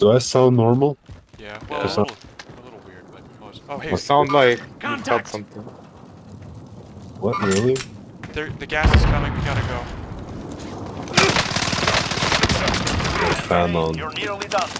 Do I sound normal? Yeah, well, yeah. a little, a little weird, but close. Oh, hey, You sound like you felt Contact. something. What, really? there, the gas is coming. We gotta go. Fan on. You're nearly done.